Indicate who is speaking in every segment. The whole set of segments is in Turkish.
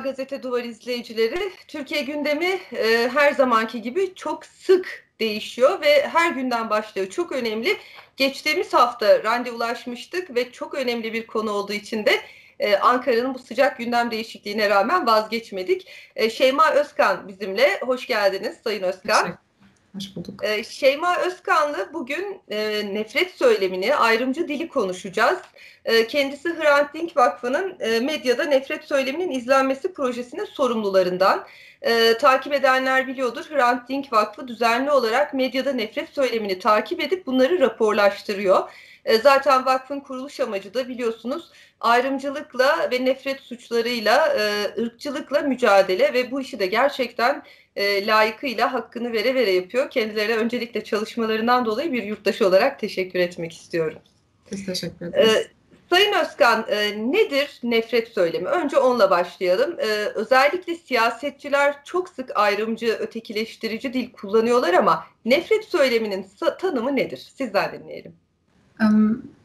Speaker 1: Gazete Duvar izleyicileri. Türkiye gündemi e, her zamanki gibi çok sık değişiyor ve her günden başlıyor. Çok önemli. Geçtiğimiz hafta randevulaşmıştık ve çok önemli bir konu olduğu için de e, Ankara'nın bu sıcak gündem değişikliğine rağmen vazgeçmedik. E, Şeyma Özkan bizimle. Hoş geldiniz Sayın Özkan.
Speaker 2: Hoş bulduk.
Speaker 1: E, Şeyma Özkan'la bugün e, nefret söylemini, ayrımcı dili konuşacağız. E, kendisi Hrant Dink Vakfı'nın e, medyada nefret söyleminin izlenmesi projesinin sorumlularından. E, takip edenler biliyordur Hrant Dink Vakfı düzenli olarak medyada nefret söylemini takip edip bunları raporlaştırıyor. E, zaten vakfın kuruluş amacı da biliyorsunuz ayrımcılıkla ve nefret suçlarıyla, e, ırkçılıkla mücadele ve bu işi de gerçekten e, layıkıyla hakkını vere vere yapıyor. Kendilerine öncelikle çalışmalarından dolayı bir yurttaş olarak teşekkür etmek istiyorum.
Speaker 2: Biz teşekkür ederiz.
Speaker 1: E, Sayın Özkan e, nedir nefret söylemi? Önce onunla başlayalım. E, özellikle siyasetçiler çok sık ayrımcı, ötekileştirici dil kullanıyorlar ama nefret söyleminin tanımı nedir? Sizden dinleyelim.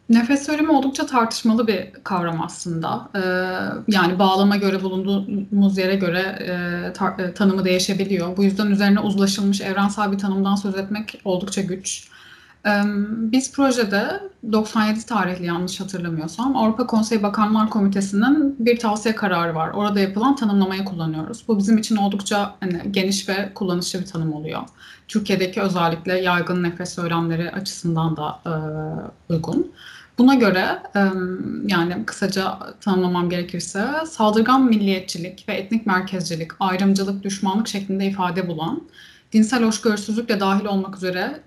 Speaker 2: Nefes söylemi oldukça tartışmalı bir kavram aslında. Ee, yani bağlama göre bulunduğumuz yere göre e, tar- e, tanımı değişebiliyor. Bu yüzden üzerine uzlaşılmış evrensel bir tanımdan söz etmek oldukça güç. Biz projede 97 tarihli yanlış hatırlamıyorsam Avrupa Konseyi Bakanlar Komitesi'nin bir tavsiye kararı var. Orada yapılan tanımlamayı kullanıyoruz. Bu bizim için oldukça hani, geniş ve kullanışlı bir tanım oluyor. Türkiye'deki özellikle yaygın nefes söylemleri açısından da e, uygun. Buna göre yani kısaca tanımlamam gerekirse saldırgan milliyetçilik ve etnik merkezcilik, ayrımcılık, düşmanlık şeklinde ifade bulan dinsel hoşgörüsüzlük dahil olmak üzere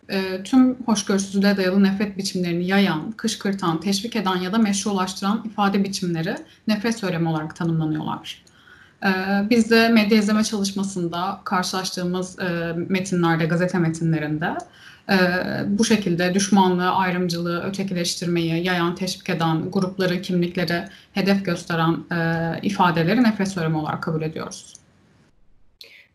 Speaker 2: tüm hoşgörüsüzlüğe dayalı nefret biçimlerini yayan, kışkırtan, teşvik eden ya da meşrulaştıran ifade biçimleri nefret söylemi olarak tanımlanıyorlar. Biz de medya izleme çalışmasında karşılaştığımız metinlerde, gazete metinlerinde e, bu şekilde düşmanlığı, ayrımcılığı, ötekileştirmeyi yayan, teşvik eden grupları, kimlikleri hedef gösteren e, ifadeleri nefret söylemi olarak kabul ediyoruz.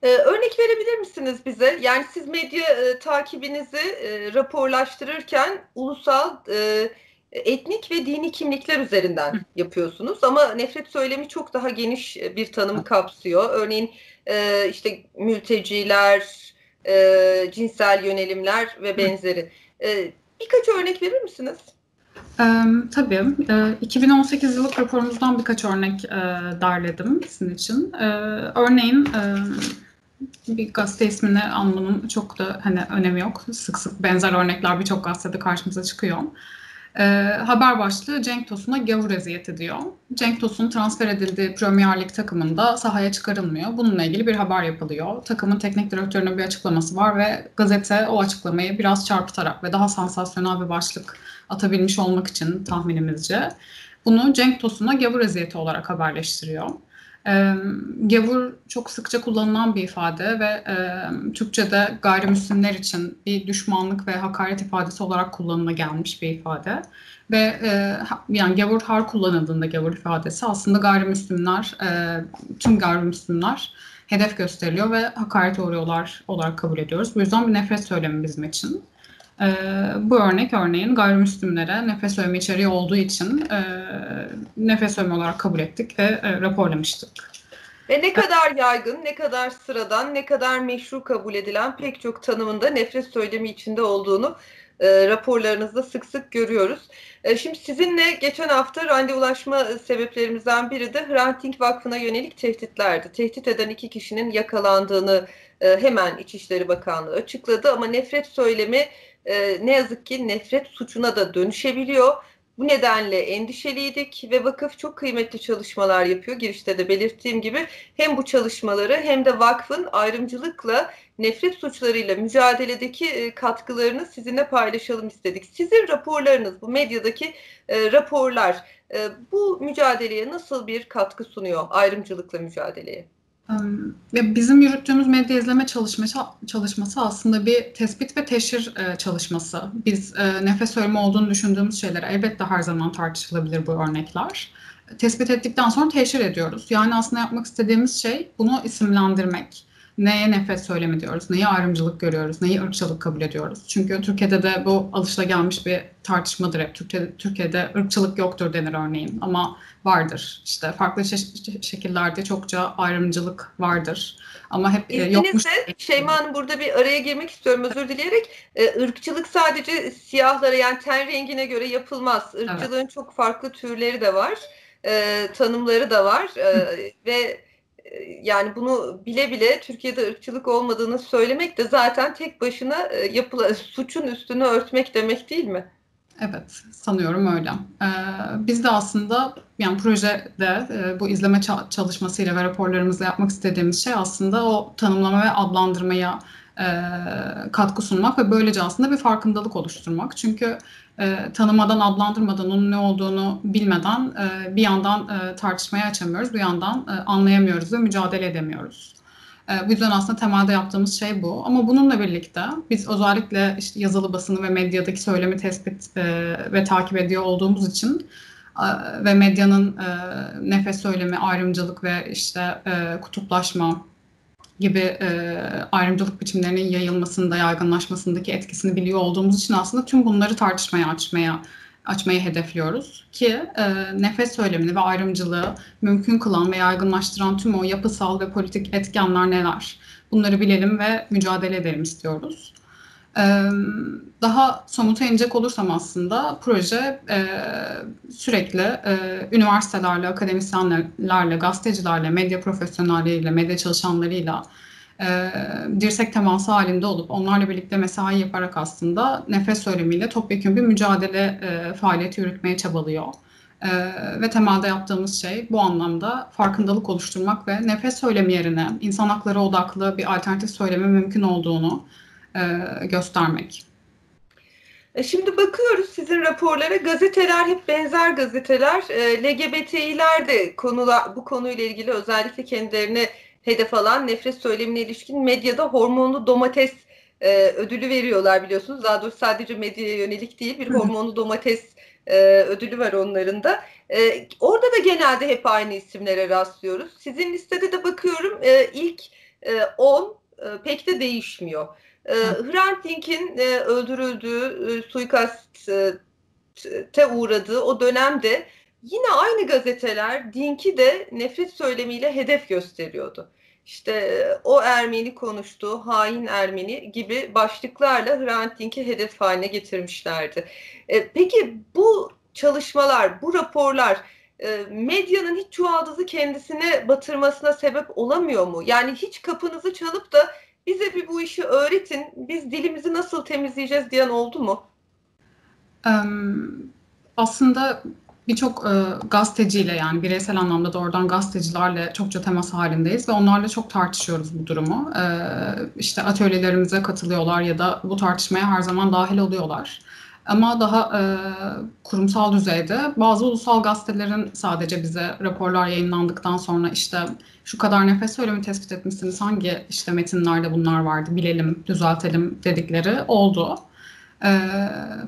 Speaker 1: Ee, örnek verebilir misiniz bize? Yani siz medya e, takibinizi e, raporlaştırırken ulusal, e, etnik ve dini kimlikler üzerinden yapıyorsunuz. Ama nefret söylemi çok daha geniş bir tanımı kapsıyor. Örneğin e, işte mülteciler, e, cinsel yönelimler ve benzeri. E, birkaç örnek verir misiniz?
Speaker 2: E, tabii. E, 2018 yıllık raporumuzdan birkaç örnek e, derledim sizin için. E, örneğin e, bir gazete ismini anmanın çok da hani önemi yok. Sık sık benzer örnekler birçok gazetede karşımıza çıkıyor. E, haber başlığı Cenk Tosun'a gavur eziyeti diyor. Cenk Tosun transfer edildiği Premier Lig takımında sahaya çıkarılmıyor. Bununla ilgili bir haber yapılıyor. Takımın teknik direktörünün bir açıklaması var ve gazete o açıklamayı biraz çarpıtarak ve daha sansasyonel bir başlık atabilmiş olmak için tahminimizce bunu Cenk Tosun'a gavur eziyeti olarak haberleştiriyor. E, gavur çok sıkça kullanılan bir ifade ve e, Türkçe'de gayrimüslimler için bir düşmanlık ve hakaret ifadesi olarak kullanıma gelmiş bir ifade. Ve e, yani gavur har kullanıldığında gavur ifadesi aslında gayrimüslimler, e, tüm gayrimüslimler hedef gösteriliyor ve hakaret uğruyorlar olarak kabul ediyoruz. Bu yüzden bir nefret söylemi bizim için. E, bu örnek örneğin gayrimüslimlere nefes ölme içeriği olduğu için e, nefes ölme olarak kabul ettik ve e, raporlamıştık.
Speaker 1: Ve ne kadar yaygın, ne kadar sıradan, ne kadar meşru kabul edilen pek çok tanımında nefret söylemi içinde olduğunu e, raporlarınızda sık sık görüyoruz. E, şimdi sizinle geçen hafta randevulaşma sebeplerimizden biri de Hrant Dink Vakfı'na yönelik tehditlerdi. Tehdit eden iki kişinin yakalandığını e, hemen İçişleri Bakanlığı açıkladı ama nefret söylemi e, ne yazık ki nefret suçuna da dönüşebiliyor. Bu nedenle endişeliydik ve vakıf çok kıymetli çalışmalar yapıyor. Girişte de belirttiğim gibi hem bu çalışmaları hem de vakfın ayrımcılıkla nefret suçlarıyla mücadeledeki e, katkılarını sizinle paylaşalım istedik. Sizin raporlarınız, bu medyadaki e, raporlar e, bu mücadeleye nasıl bir katkı sunuyor ayrımcılıkla mücadeleye?
Speaker 2: Ya bizim yürüttüğümüz medya izleme çalışması, çalışması aslında bir tespit ve teşhir e, çalışması. Biz e, nefes ölme olduğunu düşündüğümüz şeyler elbette her zaman tartışılabilir bu örnekler. Tespit ettikten sonra teşhir ediyoruz. Yani aslında yapmak istediğimiz şey bunu isimlendirmek. Neye nefret söylemi diyoruz, neyi ayrımcılık görüyoruz, neyi ırkçılık kabul ediyoruz. Çünkü Türkiye'de de bu alışılagelmiş bir tartışmadır hep. Türkiye'de, Türkiye'de ırkçılık yoktur denir örneğin ama vardır. İşte farklı şekillerde çokça ayrımcılık vardır. Ama hep
Speaker 1: e, yokmuş. Şeyma Hanım burada bir araya girmek istiyorum özür dileyerek. E, ırkçılık sadece siyahlara yani ten rengine göre yapılmaz. Irkçılığın evet. çok farklı türleri de var. E, tanımları da var. E, ve yani bunu bile bile Türkiye'de ırkçılık olmadığını söylemek de zaten tek başına e, yapılan suçun üstünü örtmek demek değil mi?
Speaker 2: Evet, sanıyorum öyle. Ee, biz de aslında yani projede e, bu izleme çalışmasıyla ve raporlarımızla yapmak istediğimiz şey aslında o tanımlama ve adlandırmaya e, katkı sunmak ve böylece aslında bir farkındalık oluşturmak. Çünkü e, tanımadan, adlandırmadan, onun ne olduğunu bilmeden e, bir yandan e, tartışmaya açamıyoruz, bir yandan e, anlayamıyoruz ve mücadele edemiyoruz. E, bu yüzden aslında temelde yaptığımız şey bu. Ama bununla birlikte biz özellikle işte yazılı basını ve medyadaki söylemi tespit e, ve takip ediyor olduğumuz için e, ve medyanın e, nefes söylemi, ayrımcılık ve işte e, kutuplaşma gibi e, ayrımcılık biçimlerinin yayılmasında, yaygınlaşmasındaki etkisini biliyor olduğumuz için aslında tüm bunları tartışmaya açmaya açmayı hedefliyoruz ki e, nefes söylemini ve ayrımcılığı mümkün kılan ve yaygınlaştıran tüm o yapısal ve politik etkenler neler? Bunları bilelim ve mücadele edelim istiyoruz. Daha somuta inecek olursam aslında proje sürekli üniversitelerle, akademisyenlerle, gazetecilerle, medya profesyonelleriyle, medya çalışanlarıyla dirsek teması halinde olup onlarla birlikte mesai yaparak aslında nefes söylemiyle topyekun bir mücadele faaliyeti yürütmeye çabalıyor. ve temelde yaptığımız şey bu anlamda farkındalık oluşturmak ve nefes söylemi yerine insan hakları odaklı bir alternatif söyleme mümkün olduğunu e, göstermek.
Speaker 1: E, şimdi bakıyoruz sizin raporlara gazeteler hep benzer gazeteler. E, LGBTİ'ler de konular, bu konuyla ilgili özellikle kendilerine hedef alan nefret söylemine ilişkin medyada hormonlu domates e, ödülü veriyorlar biliyorsunuz. Daha doğrusu sadece medyaya yönelik değil bir hormonlu domates e, ödülü var onların da. E, orada da genelde hep aynı isimlere rastlıyoruz. Sizin listede de bakıyorum e, ilk 10 e, e, pek de değişmiyor. E, Hrant Dink'in e, öldürüldüğü, e, suikaste uğradığı o dönemde yine aynı gazeteler Dink'i de nefret söylemiyle hedef gösteriyordu. İşte e, o Ermeni konuştu, hain Ermeni gibi başlıklarla Hrant Dink'i hedef haline getirmişlerdi. E, peki bu çalışmalar, bu raporlar e, medyanın hiç çuvaldızı kendisine batırmasına sebep olamıyor mu? Yani hiç kapınızı çalıp da bize bir bu işi öğretin, biz dilimizi nasıl temizleyeceğiz diyen oldu mu?
Speaker 2: aslında birçok e, gazeteciyle yani bireysel anlamda doğrudan gazetecilerle çokça temas halindeyiz ve onlarla çok tartışıyoruz bu durumu. E, işte atölyelerimize katılıyorlar ya da bu tartışmaya her zaman dahil oluyorlar. Ama daha e, kurumsal düzeyde bazı ulusal gazetelerin sadece bize raporlar yayınlandıktan sonra işte şu kadar nefes söylemi tespit etmişsiniz hangi işte metinlerde bunlar vardı bilelim, düzeltelim dedikleri oldu. E,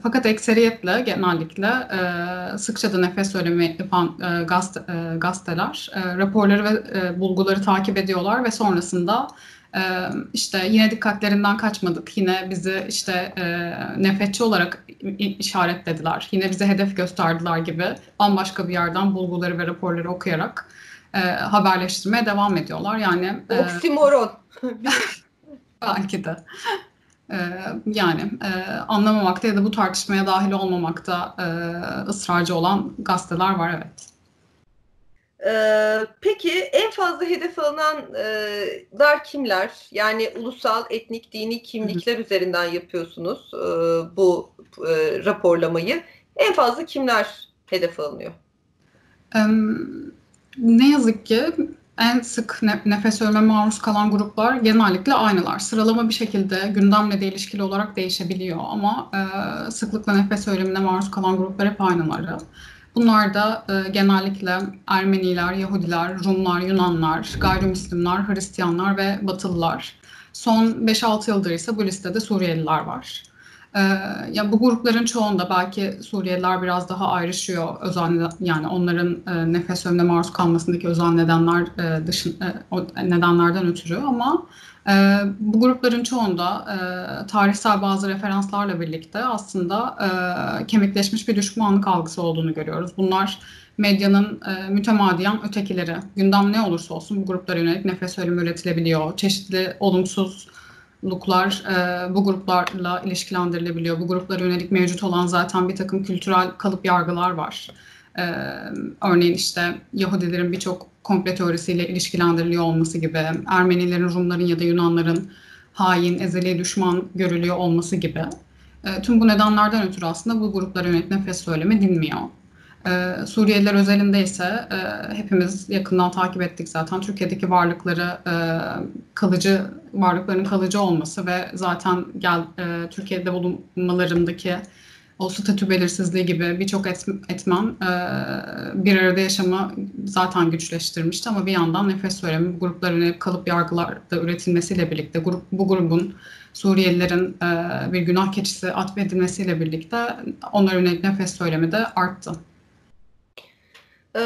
Speaker 2: fakat ekseriyetle genellikle e, sıkça da nefes söylemi yapan e, gazete, e, gazeteler e, raporları ve e, bulguları takip ediyorlar ve sonrasında ee, işte yine dikkatlerinden kaçmadık. Yine bizi işte e, nefretçi olarak işaretlediler. Yine bize hedef gösterdiler gibi bambaşka bir yerden bulguları ve raporları okuyarak e, haberleştirmeye devam ediyorlar. Yani
Speaker 1: e, oksimoron.
Speaker 2: belki de. E, yani e, anlamamakta ya da bu tartışmaya dahil olmamakta e, ısrarcı olan gazeteler var evet.
Speaker 1: Ee, peki en fazla hedef alınanlar kimler? Yani ulusal, etnik, dini kimlikler üzerinden yapıyorsunuz e, bu e, raporlamayı. En fazla kimler hedef alınıyor?
Speaker 2: Ne yazık ki en sık nefes ölme maruz kalan gruplar genellikle aynılar. Sıralama bir şekilde gündemle de ilişkili olarak değişebiliyor ama e, sıklıkla nefes ölümüne maruz kalan gruplar hep aynıları. Bunlar da e, genellikle Ermeniler, Yahudiler, Rumlar, Yunanlar, gayrimüslimler, Hristiyanlar ve Batılılar. Son 5-6 yıldır ise bu listede Suriyeliler var. Ee, ya bu grupların çoğunda belki Suriyeliler biraz daha ayrışıyor özel yani onların e, nefes önüne maruz kalmasındaki özel nedenler e, dışın e, nedenlerden ötürü ama e, bu grupların çoğunda e, tarihsel bazı referanslarla birlikte aslında e, kemikleşmiş bir düşmanlık algısı olduğunu görüyoruz. Bunlar medyanın e, mütemadiyen ötekileri, gündem ne olursa olsun bu gruplara yönelik nefes ölümü üretilebiliyor. Çeşitli olumsuz luklar e, bu gruplarla ilişkilendirilebiliyor. Bu gruplara yönelik mevcut olan zaten bir takım kültürel kalıp yargılar var. E, örneğin işte Yahudilerin birçok komple teorisiyle ilişkilendiriliyor olması gibi, Ermenilerin, Rumların ya da Yunanların hain, ezeli düşman görülüyor olması gibi. E, tüm bu nedenlerden ötürü aslında bu gruplara yönelik nefes söylemi dinmiyor. Ee, Suriyeliler özelinde ise e, hepimiz yakından takip ettik zaten. Türkiye'deki varlıkları e, kalıcı, varlıkların kalıcı olması ve zaten gel e, Türkiye'de bulunmalarındaki o statü belirsizliği gibi birçok et, etmen e, bir arada yaşamı zaten güçleştirmişti ama bir yandan nefes söylemi grupların kalıp yargılarda üretilmesiyle birlikte grup, bu grubun Suriyelilerin e, bir günah keçisi atfedilmesiyle birlikte onların yönelik nefes söylemi de arttı.
Speaker 1: Ee,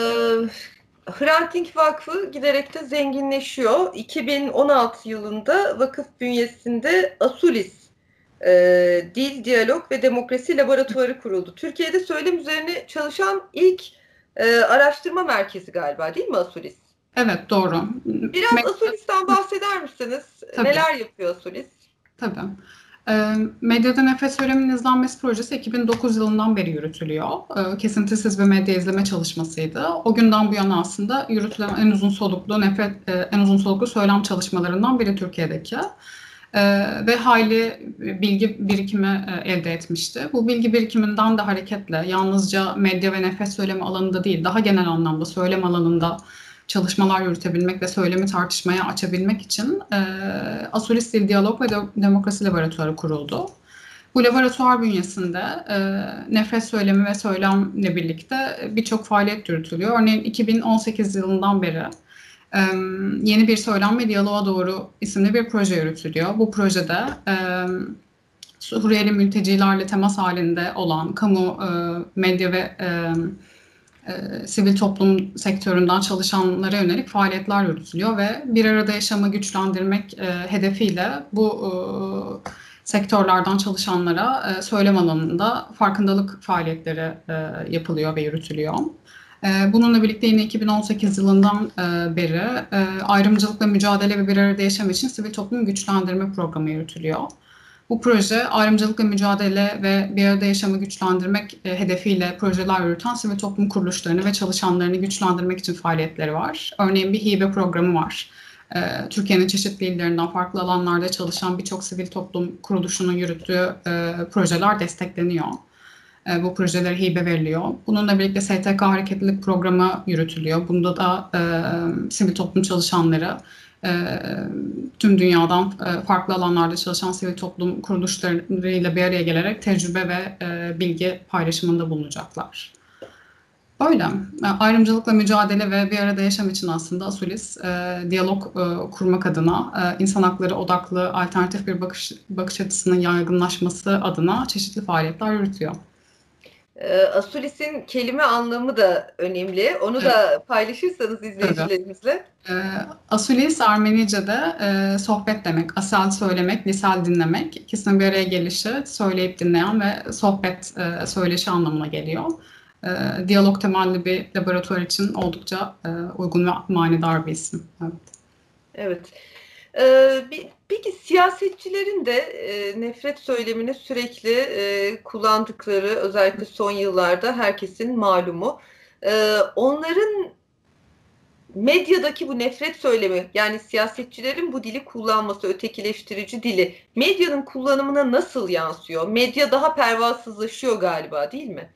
Speaker 1: Hrant Dink Vakfı giderek de zenginleşiyor. 2016 yılında vakıf bünyesinde Asulis e, Dil, Diyalog ve Demokrasi Laboratuvarı kuruldu. Türkiye'de söylem üzerine çalışan ilk e, araştırma merkezi galiba değil mi Asulis?
Speaker 2: Evet doğru.
Speaker 1: Biraz Asulis'ten bahseder misiniz? Tabii. Neler yapıyor Asulis?
Speaker 2: Tabii. Ee, Medyada Nefes Söylemin İzlenmesi Projesi 2009 yılından beri yürütülüyor. Ee, kesintisiz bir medya izleme çalışmasıydı. O günden bu yana aslında yürütülen en uzun soluklu nefes, e, en uzun soluklu söylem çalışmalarından biri Türkiye'deki. Ee, ve hayli bilgi birikimi e, elde etmişti. Bu bilgi birikiminden de hareketle yalnızca medya ve nefes söyleme alanında değil, daha genel anlamda söylem alanında çalışmalar yürütebilmek ve söylemi tartışmaya açabilmek için e, Asulis Dil Diyalog ve De Demokrasi Laboratuvarı kuruldu. Bu laboratuvar bünyesinde e, nefret söylemi ve söylemle birlikte birçok faaliyet yürütülüyor. Örneğin 2018 yılından beri e, yeni bir söylem ve diyaloğa doğru isimli bir proje yürütülüyor. Bu projede e, Suriyeli mültecilerle temas halinde olan kamu, e, medya ve e, e, sivil toplum sektöründen çalışanlara yönelik faaliyetler yürütülüyor ve bir arada yaşamı güçlendirmek e, hedefiyle bu e, sektörlerden çalışanlara e, söylem alanında farkındalık faaliyetleri e, yapılıyor ve yürütülüyor. E, bununla birlikte yine 2018 yılından e, beri e, ayrımcılıkla mücadele ve bir arada yaşam için sivil toplum güçlendirme programı yürütülüyor. Bu proje ayrımcılıkla mücadele ve bir arada yaşamı güçlendirmek e, hedefiyle projeler yürüten sivil toplum kuruluşlarını ve çalışanlarını güçlendirmek için faaliyetleri var. Örneğin bir hibe programı var. E, Türkiye'nin çeşitli illerinden farklı alanlarda çalışan birçok sivil toplum kuruluşunun yürüttüğü e, projeler destekleniyor. E, bu projelere hibe veriliyor. Bununla birlikte STK hareketlilik programı yürütülüyor. Bunda da e, sivil toplum çalışanları e, tüm dünyadan e, farklı alanlarda çalışan sivil toplum kuruluşlarıyla bir araya gelerek tecrübe ve e, bilgi paylaşımında bulunacaklar. Öyle. E, ayrımcılıkla mücadele ve bir arada yaşam için aslında Asulis e, diyalog e, kurmak adına e, insan hakları odaklı alternatif bir bakış, bakış açısının yaygınlaşması adına çeşitli faaliyetler yürütüyor.
Speaker 1: Ee, Asulis'in kelime anlamı da önemli. Onu da paylaşırsanız izleyicilerimizle.
Speaker 2: Ee, Asulis Ermenice'de e, sohbet demek, asal söylemek, lisel dinlemek. İkisinin bir araya gelişi söyleyip dinleyen ve sohbet e, söyleşi anlamına geliyor. E, diyalog temelli bir laboratuvar için oldukça e, uygun ve manidar bir isim. Evet.
Speaker 1: Evet. Ee, peki siyasetçilerin de e, nefret söylemini sürekli e, kullandıkları özellikle son yıllarda herkesin malumu. E, onların medyadaki bu nefret söylemi yani siyasetçilerin bu dili kullanması ötekileştirici dili medyanın kullanımına nasıl yansıyor? Medya daha pervasızlaşıyor galiba değil mi?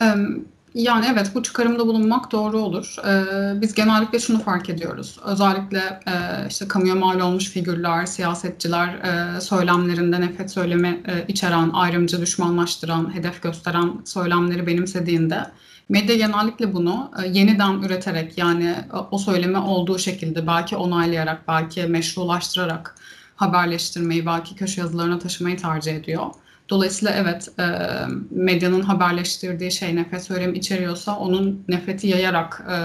Speaker 2: Um yani evet bu çıkarımda bulunmak doğru olur. Ee, biz genellikle şunu fark ediyoruz. Özellikle e, işte kamuya mal olmuş figürler, siyasetçiler e, söylemlerinde nefret söylemi e, içeren, ayrımcı, düşmanlaştıran, hedef gösteren söylemleri benimsediğinde medya genellikle bunu e, yeniden üreterek yani o söylemi olduğu şekilde belki onaylayarak, belki meşrulaştırarak haberleştirmeyi, belki köşe yazılarına taşımayı tercih ediyor. Dolayısıyla evet e, medyanın haberleştirdiği şey nefret söylemi içeriyorsa onun nefreti yayarak e,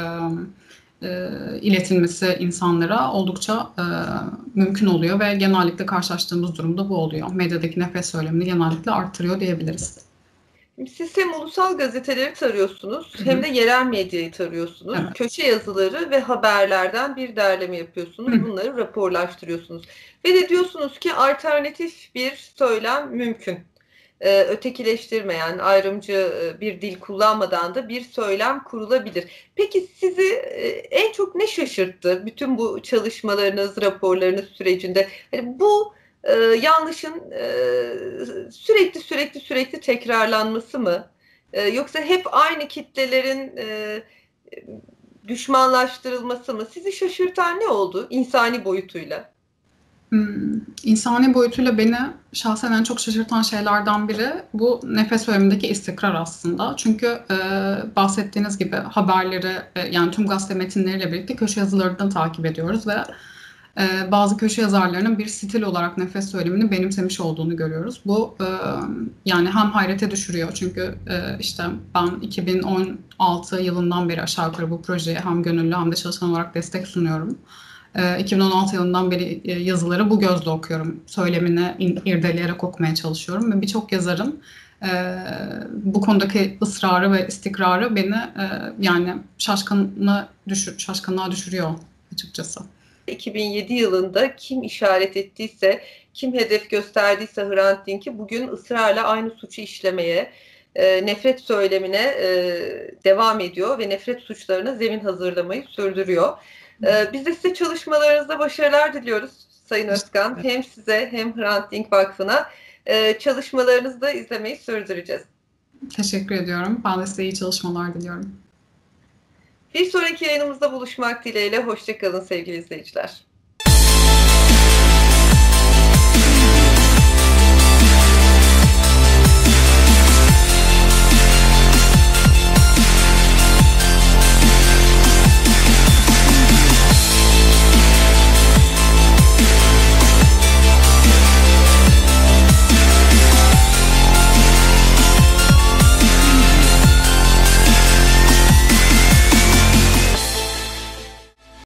Speaker 2: e, iletilmesi insanlara oldukça e, mümkün oluyor ve genellikle karşılaştığımız durumda bu oluyor. Medyadaki nefret söylemini genellikle arttırıyor diyebiliriz.
Speaker 1: Siz hem ulusal gazeteleri tarıyorsunuz Hı-hı. hem de yerel medyayı tarıyorsunuz. Evet. Köşe yazıları ve haberlerden bir derleme yapıyorsunuz. Hı-hı. Bunları raporlaştırıyorsunuz. Ve de diyorsunuz ki alternatif bir söylem mümkün. Ee, ötekileştirmeyen, ayrımcı e, bir dil kullanmadan da bir söylem kurulabilir. Peki sizi e, en çok ne şaşırttı bütün bu çalışmalarınız, raporlarınız sürecinde? Yani bu e, yanlışın e, sürekli sürekli sürekli tekrarlanması mı? E, yoksa hep aynı kitlelerin e, düşmanlaştırılması mı? Sizi şaşırtan ne oldu insani boyutuyla?
Speaker 2: Hmm, insani boyutuyla beni şahsen en çok şaşırtan şeylerden biri bu nefes bölümündeki istikrar aslında. Çünkü e, bahsettiğiniz gibi haberleri e, yani tüm gazete metinleriyle birlikte köşe yazılarını takip ediyoruz ve e, bazı köşe yazarlarının bir stil olarak nefes söylemini benimsemiş olduğunu görüyoruz. Bu e, yani hem hayrete düşürüyor çünkü e, işte ben 2016 yılından beri aşağı yukarı bu projeye hem gönüllü hem de çalışan olarak destek sunuyorum. 2016 yılından beri yazıları bu gözle okuyorum. Söylemini irdeleyerek okumaya çalışıyorum ve birçok yazarın bu konudaki ısrarı ve istikrarı beni yani şaşkınlığa, düşür, şaşkınlığa düşürüyor açıkçası.
Speaker 1: 2007 yılında kim işaret ettiyse, kim hedef gösterdiyse Hrant Dink'i bugün ısrarla aynı suçu işlemeye, e, nefret söylemine e, devam ediyor ve nefret suçlarına zemin hazırlamayı sürdürüyor. E, biz de size çalışmalarınızda başarılar diliyoruz Sayın Özkan. Hem size hem Hrant Dink Vakfı'na e, çalışmalarınızı da izlemeyi sürdüreceğiz.
Speaker 2: Teşekkür ediyorum. Ben de size iyi çalışmalar diliyorum.
Speaker 1: Bir sonraki yayınımızda buluşmak dileğiyle. Hoşçakalın sevgili izleyiciler.